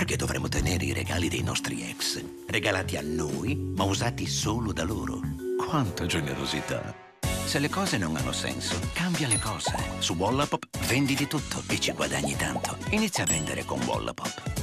Perché dovremmo tenere i regali dei nostri ex? Regalati a noi, ma usati solo da loro. Quanta generosità. Se le cose non hanno senso, cambia le cose. Su Wallapop vendi di tutto e ci guadagni tanto. Inizia a vendere con Wallapop.